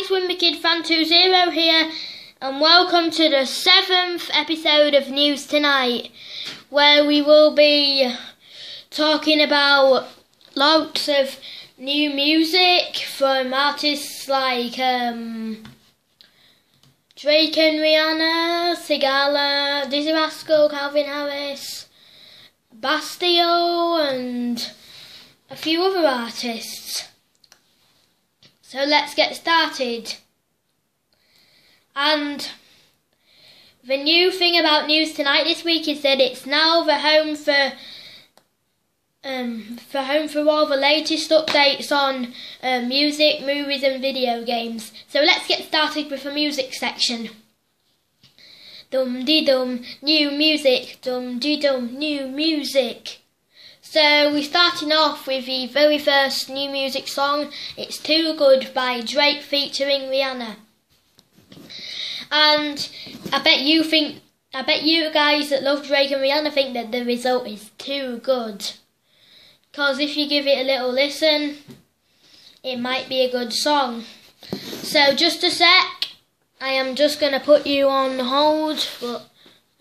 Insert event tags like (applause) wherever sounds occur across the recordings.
guys, Wimpykid Fan 20 here, and welcome to the seventh episode of News Tonight, where we will be talking about lots of new music from artists like um, Drake and Rihanna, Sigala, Dizzee Rascal, Calvin Harris, Bastille, and a few other artists. So let's get started. And the new thing about news tonight this week is that it's now the home for um, for home for all the latest updates on uh, music, movies, and video games. So let's get started with the music section. Dum dee dum, new music. Dum dee dum, new music. So we're starting off with the very first new music song. It's Too Good by Drake featuring Rihanna. And I bet you think, I bet you guys that love Drake and Rihanna think that the result is too good. Because if you give it a little listen, it might be a good song. So just a sec, I am just to put you on hold, but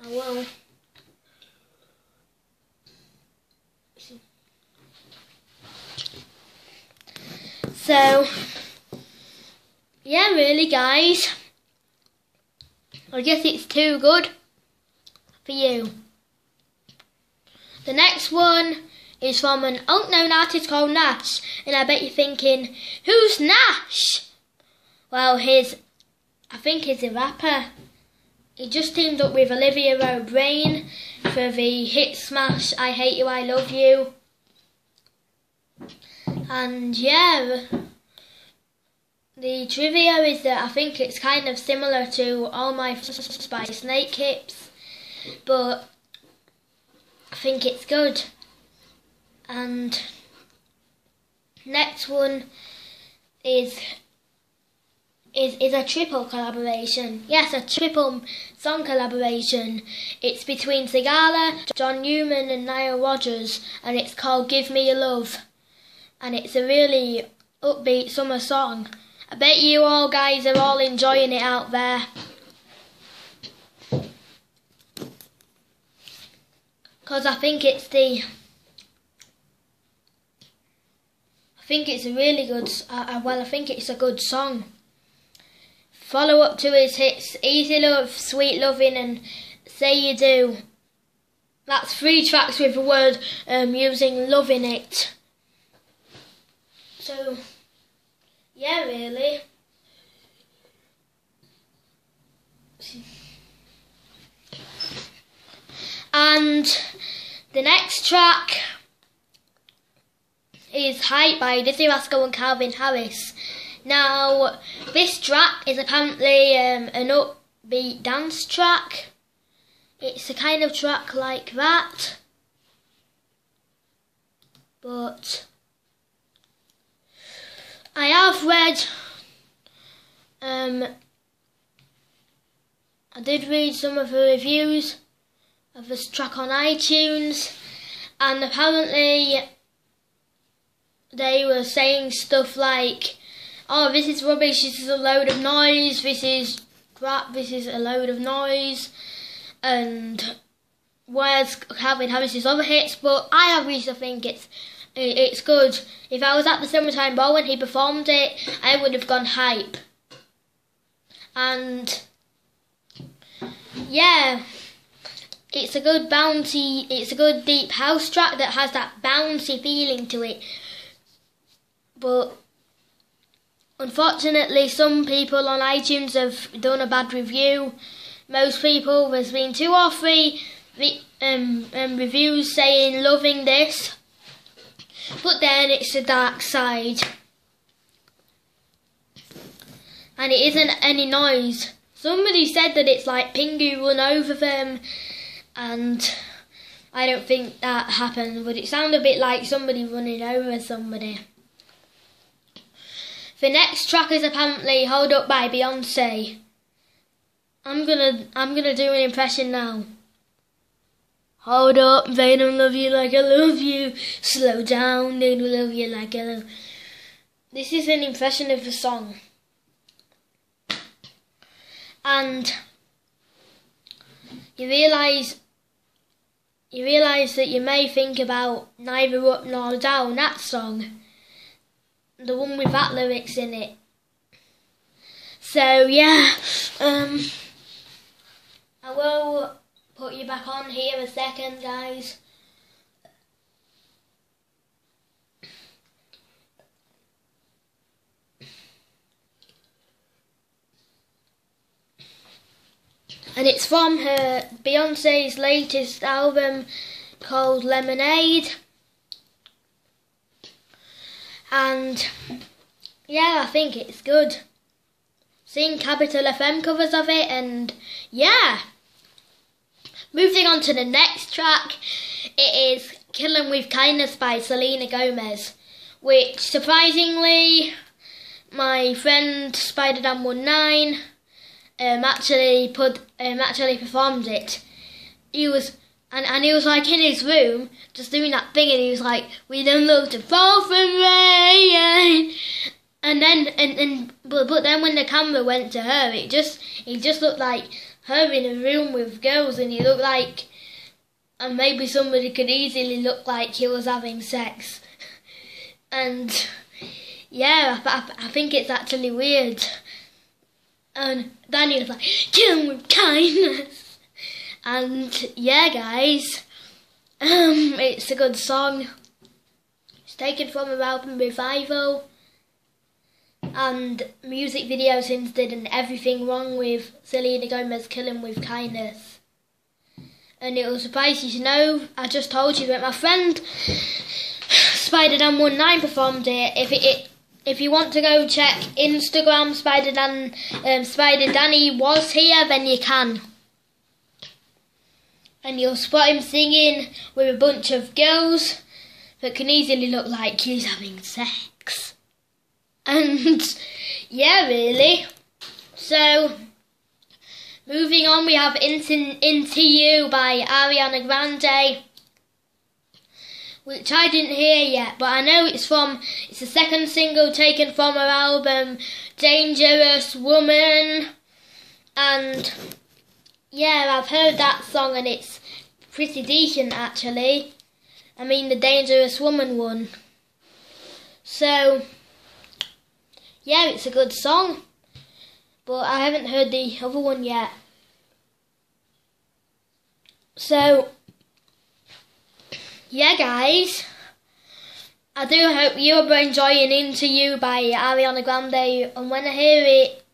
I will. So, yeah, really, guys. I guess it's too good for you. The next one is from an unknown artist called Nash, and I bet you're thinking, who's Nash? Well, he's, I think he's a rapper. He just teamed up with Olivia O'Brien for the hit smash I Hate You, I Love You. And yeah, the trivia is that I think it's kind of similar to All My F- by Snakehips, but I think it's good. And next one is is is a triple collaboration. Yes, a triple song collaboration. It's between Sigala, John Newman, and Nile Rodgers, and it's called "Give Me Your Love." And it's a really upbeat summer song. I bet you all guys are all enjoying it out there. Because I think it's the. I think it's a really good. Uh, well, I think it's a good song. Follow up to his hits Easy Love, Sweet Loving, and Say You Do. That's three tracks with the word um, using love in it. So, yeah, really. And the next track is Hype by Dizzee Rascal and Calvin Harris. Now, this track is apparently um, an upbeat dance track. It's a kind of track like that. But I have read, um, I did read some of the reviews of this track on iTunes, and apparently they were saying stuff like, oh, this is rubbish, this is a load of noise, this is crap, this is a load of noise, and where's Calvin Harris's other hits, but I have reason to think it's it's good. If I was at the Summertime Ball when he performed it, I would have gone hype. And yeah, it's a good bouncy, it's a good deep house track that has that bouncy feeling to it. But unfortunately, some people on iTunes have done a bad review. Most people, there's been two or three um, um, reviews saying loving this but then it's the dark side. And it isn't any noise. Somebody said that it's like Pingu run over them, and I don't think that happened, but it sounded a bit like somebody running over somebody. The next track is apparently Hold Up by Beyonce. I'm gonna I'm gonna do an impression now. Hold up, they don't love you like I love you. Slow down, they don't love you like I love. This is an impression of the song. and you realise you realise that you may think about neither up nor down that song, the one with that lyrics in it. So yeah, um, I will put you back on here a second, guys. and it's from her Beyonce's latest album called Lemonade. And yeah, I think it's good. Seeing Capital FM covers of it, and yeah. Moving on to the next track, it is Killing with Kindness by Selena Gomez, which surprisingly, my friend Spider Dan 19 um, actually put um, actually performed it. He was and, and he was like in his room just doing that thing and he was like, We don't look to fall from rain and then and, and but, but then when the camera went to her it just it just looked like her in a room with girls and he looked like and maybe somebody could easily look like he was having sex. (laughs) and yeah, I, I think it's actually weird. And Danny was like, kill him with kindness. (laughs) And yeah, guys, um, it's a good song. It's taken from her album Revival. And music video since did and everything wrong with Selena Gomez killing with kindness. And it will surprise you to know, I just told you that my friend Spider Dan 19 performed it. If it, it if you want to go check Instagram Spider Dan um, Spider Danny was here, then you can. And you'll spot him singing with a bunch of girls that can easily look like he's having sex. And (laughs) yeah, really. So moving on, we have Into, Into You by Ariana Grande which I didn't hear yet, but I know it's from, it's the second single taken from her album, Dangerous Woman, and yeah, I've heard that song and it's pretty decent actually. I mean the Dangerous Woman one. So, yeah, it's a good song, but I haven't heard the other one yet. So, yeah, guys. I do hope you're enjoying Into You by Ariana Grande, and when I hear it,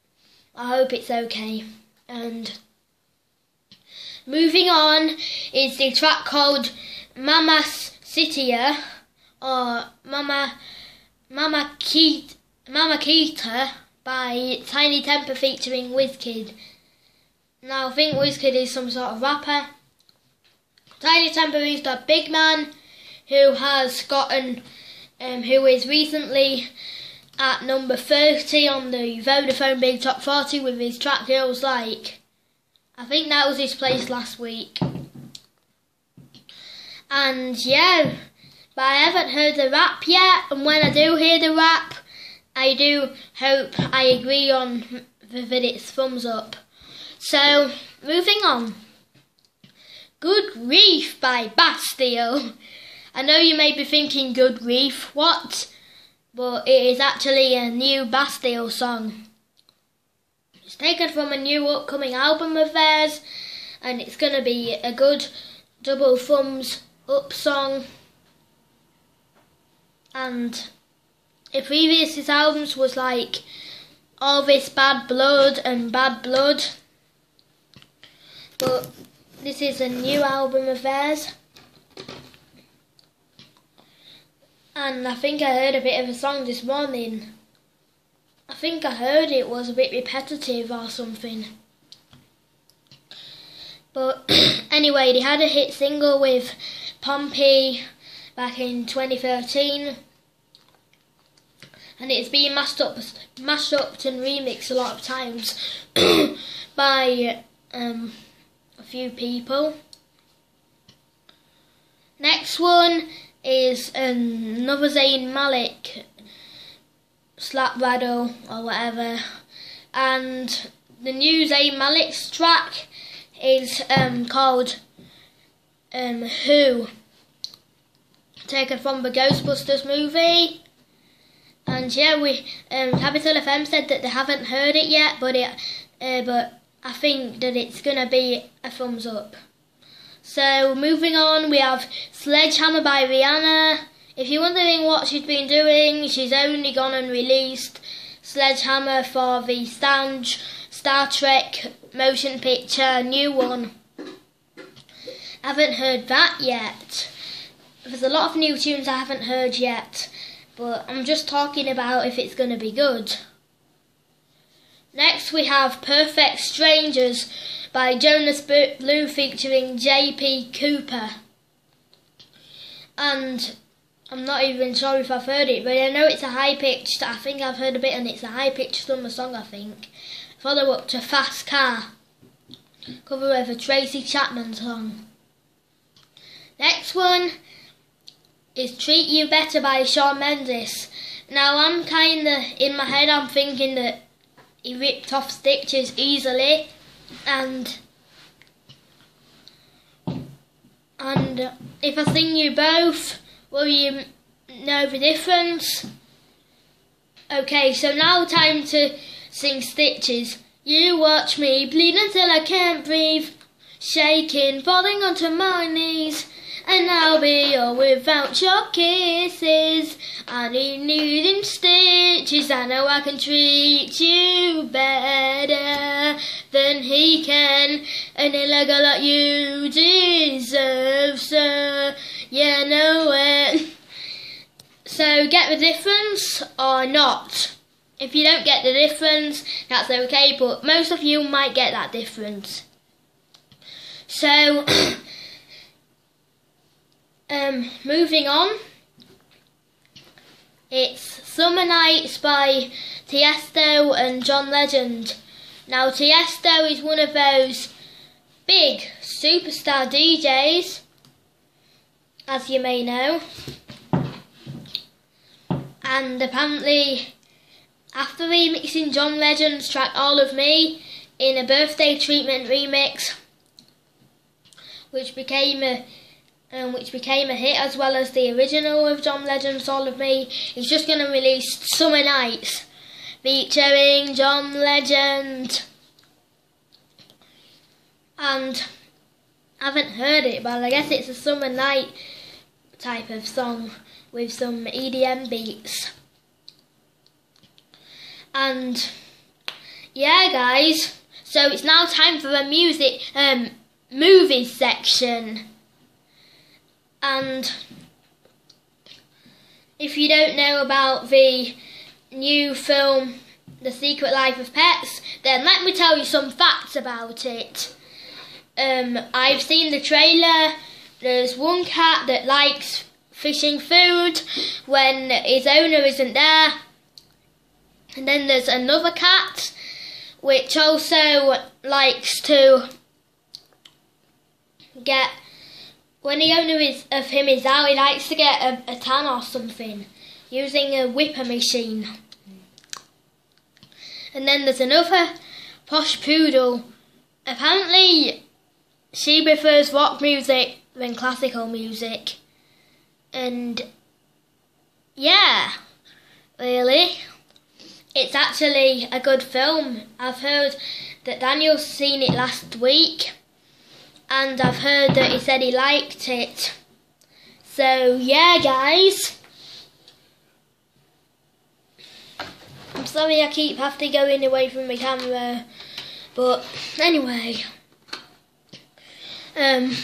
I hope it's okay. And moving on is the track called Mama Sitia, uh, or Mama Mama Keita, Mama Kita by Tinie Tempah featuring Wizkid. Now I think Wizkid is some sort of rapper. Tinie Tempah is the big man who has gotten, um, who is recently at number 30 on the Vodafone Big Top 40 with his track Girls Like. I think that was his place last week. And yeah, but I haven't heard the rap yet, and when I do hear the rap, I do hope I agree on that it's thumbs up. So, moving on. Good Grief by Bastille. I know you may be thinking Good Grief, what? But it is actually a new Bastille song. It's taken from a new upcoming album of theirs, and it's going to be a good double thumbs up song. And if previous albums was like All This Bad Blood and Bad Blood, but this is a new album of theirs. And I think I heard a bit of a song this morning. I think I heard it was a bit repetitive or something. But (clears throat) anyway, they had a hit single with Pompeii back in 2013. And it's been mashed up, mashed up and remixed a lot of times (coughs) by um, a few people. Next one is another Zayn Malik slap rattle or whatever, and the new Zayn Malik's track is um, called um, Who, taken from the Ghostbusters movie. And yeah, we um, Capital FM said that they haven't heard it yet, but it, uh, but I think that it's gonna be a thumbs up. So moving on, we have Sledgehammer by Rihanna. If you're wondering what she's been doing, she's only gone and released Sledgehammer for the Stange Star Trek motion picture, new one. I Haven't heard that yet. There's a lot of new tunes I haven't heard yet, but I'm just talking about if it's going to be good. Next we have Perfect Strangers by Jonas Blue featuring JP Cooper. And I'm not even sure if I've heard it, but I know it's a high pitched. I think I've heard a bit, and it's a high pitched summer song. I think. Follow up to Fast Car, cover of a Tracy Chapman song. Next one is Treat You Better by Shawn Mendes. Now I'm kinda in my head. I'm thinking that he ripped off stitches easily, and and if I sing you both Will you know the difference? Okay, so now time to sing Stitches. You watch me bleed until I can't breathe, shaking, falling onto my knees. And I'll be all without your kisses. I need needing stitches. I know I can treat you better than he can. And a like like you deserve, sir. Yeah, no way. So get the difference or not. If you don't get the difference, that's okay, but most of you might get that difference. So, (clears throat) um, moving on. It's Summer Nights by Tiesto and John Legend. Now, Tiesto is one of those big superstar DJs as you may know. And apparently, after remixing John Legend's track All of Me in a birthday treatment remix, which became a um, which became a hit as well as the original of John Legend's All of Me, he's just going to release Summer Nights featuring John Legend. And I haven't heard it, but I guess it's a summer night type of song with some EDM beats. And yeah, guys, so it's now time for a music um movies section. And if you don't know about the new film The Secret Life of Pets, then let me tell you some facts about it. Um, I've seen the trailer there's one cat that likes fishing food when his owner isn't there. And then there's another cat which also likes to get when the owner is, of him is out, he likes to get a, a tan or something using a whipper machine. And then there's another posh poodle. Apparently, she prefers rock music than classical music. And yeah, really, it's actually a good film. I've heard that Daniel's seen it last week, and I've heard that he said he liked it. So yeah, guys. I'm sorry I keep having to going away from the camera, but anyway. Um,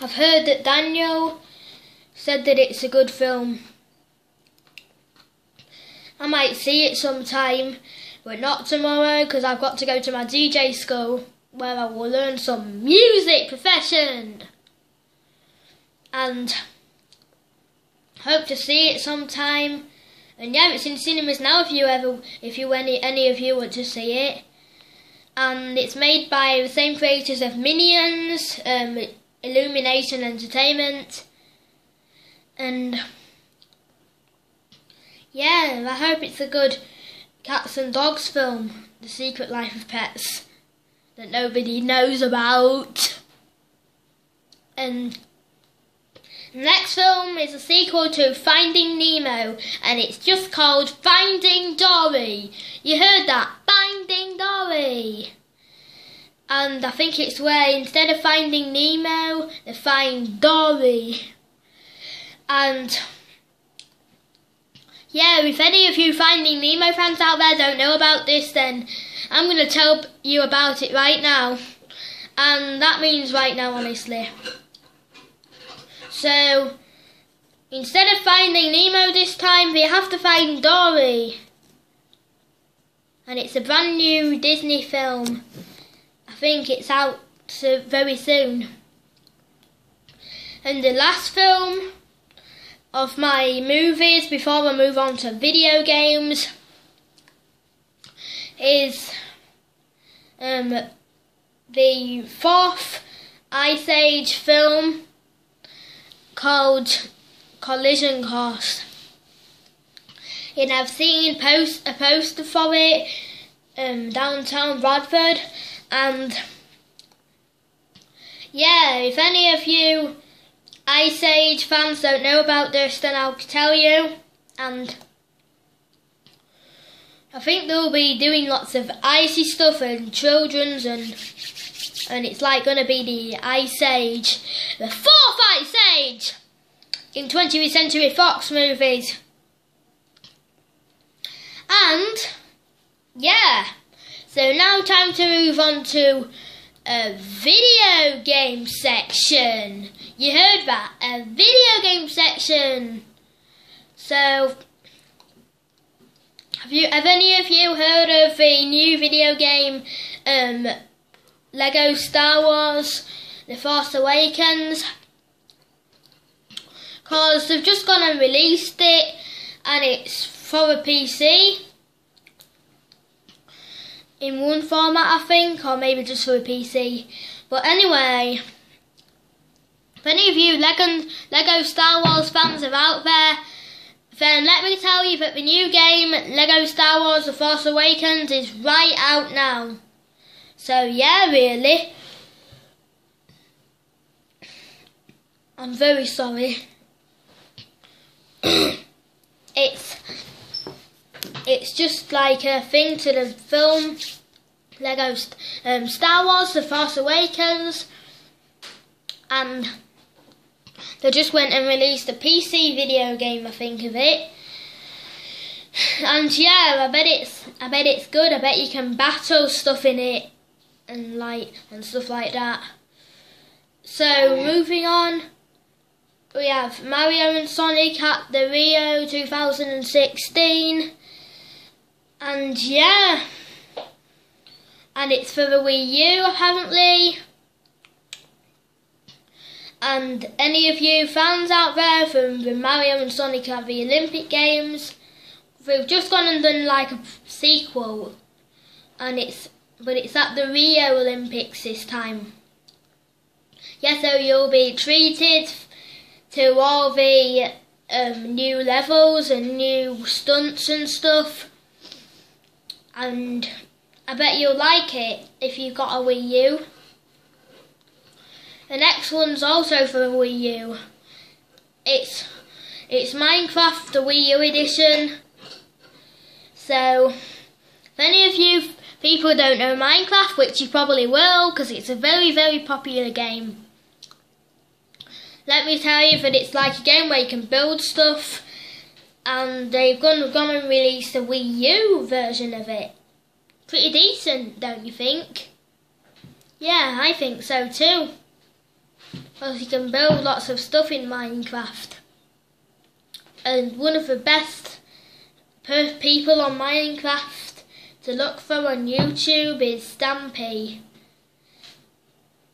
I've heard that Daniel said that it's a good film. I might see it sometime, but not tomorrow because I've got to go to my DJ school where I will learn some music profession. And hope to see it sometime. And yeah, it's in cinemas now if you ever if you any any of you want to see it. And it's made by the same creators of Minions, um, Illumination Entertainment. And yeah, I hope it's a good cats and dogs film, The Secret Life of Pets, that nobody knows about. And next film is a sequel to Finding Nemo, and it's just called Finding Dory. You heard that? Finding Dory. And I think it's where instead of finding Nemo, they find Dory. And yeah, if any of you Finding Nemo fans out there don't know about this, then I'm going to tell you about it right now. And that means right now, honestly. So, instead of finding Nemo this time, we have to find Dory. And it's a brand new Disney film. I think it's out very soon. And the last film of my movies before I move on to video games is um, the fourth Ice Age film called Collision Course. And I've seen post a poster for it um, downtown Bradford and yeah, if any of you Ice Age fans don't know about this, then I'll tell you. And I think they'll be doing lots of icy stuff and children's and and it's like to be the Ice Age, the fourth Ice Age in 20th Century Fox movies. And yeah, so now time to move on to a video game section. You heard that, a video game section. So, have you, have any of you heard of the new video game, um, Lego Star Wars: The Force Awakens? Cause they've just gone and released it, and it's for a PC in one format, I think, or maybe just for a PC. But anyway, if any of you Lego, Lego Star Wars fans are out there, then let me tell you that the new game, Lego Star Wars The Force Awakens, is right out now. So yeah, really. I'm very sorry. (coughs) it's it's just like a thing to the film Lego um, Star Wars The Force Awakens and they just went and released a PC video game I think of it. And yeah I bet it's I bet it's good. I bet you can battle stuff in it and like and stuff like that. So moving on. We have Mario and Sonic at the Rio 2016 and yeah, and it's for the Wii U apparently. And any of you fans out there from the Mario and Sonic at the Olympic Games, we've just gone and done like a sequel, and it's but it's at the Rio Olympics this time. Yeah, so you'll be treated to all the um, new levels and new stunts and stuff and I bet you'll like it if you've got a Wii U. The next one's also for the Wii U. It's it's Minecraft the Wii U edition. So, if any of you people don't know Minecraft, which you probably will, because it's a very, very popular game. Let me tell you that it's like a game where you can build stuff and they've gone, gone and released a Wii U version of it. Pretty decent, don't you think? Yeah, I think so too. Because you can build lots of stuff in Minecraft. And one of the best people on Minecraft to look for on YouTube is Stampy.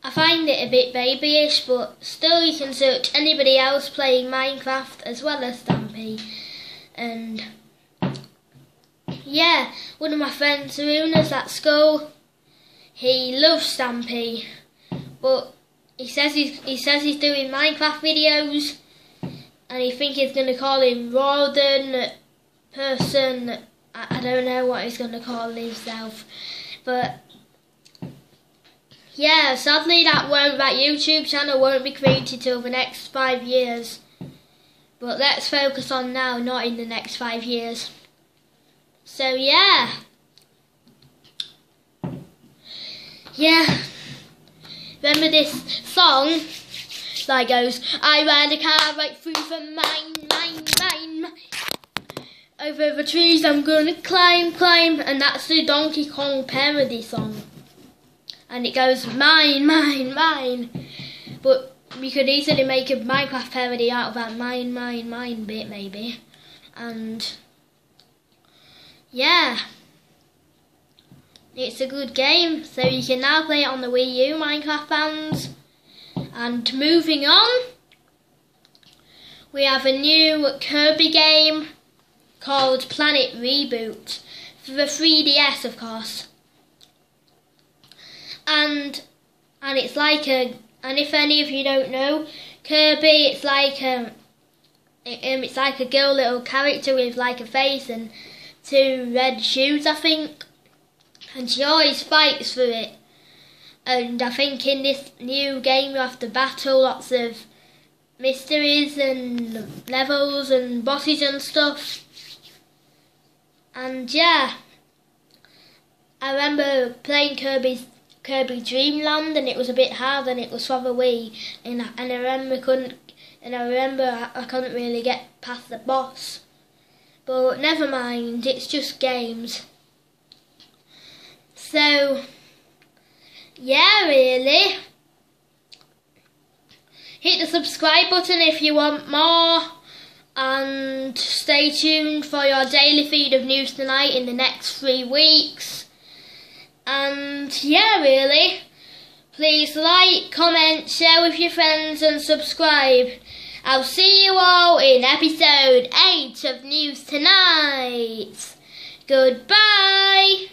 I find it a bit babyish, but still you can search anybody else playing Minecraft as well as Stampy and yeah, one of my friends, Sarunas at school, he loves Stampy, but he says he's he says he's doing Minecraft videos, and he think he's gonna call him Rawden person. I, I don't know what he's going to call himself. But yeah, sadly that won't that YouTube channel won't be created till the next five years. But let's focus on now, not in the next five years. So yeah. Yeah. Remember this song? That goes, I ran a car right through the mine, mine, mine. Over the trees I'm gonna climb, climb. And that's the Donkey Kong parody song and it goes mine, mine, mine. But we could easily make a Minecraft parody out of that mine, mine, mine bit maybe. And yeah. It's a good game, so you can now play it on the Wii U, Minecraft fans. And moving on, we have a new Kirby game called Planet Reboot for the 3DS, of course and and it's like a and if any of you don't know Kirby it's like um, um it's like a girl little character with like a face and two red shoes I think and she always fights for it and I think in this new game you have to battle lots of mysteries and levels and bosses and stuff and yeah I remember playing Kirby's Kirby Dream Land, and it was a bit hard, and it was for the Wii, and I, and I remember couldn't, and I remember I, I couldn't really get past the boss. But never mind, it's just games. So, yeah, really. Hit the subscribe button if you want more. And stay tuned for your daily feed of news tonight in the next three weeks. And yeah, really. Please like, comment, share with your friends and subscribe. I'll see you all in episode 8 of News Tonight. Goodbye.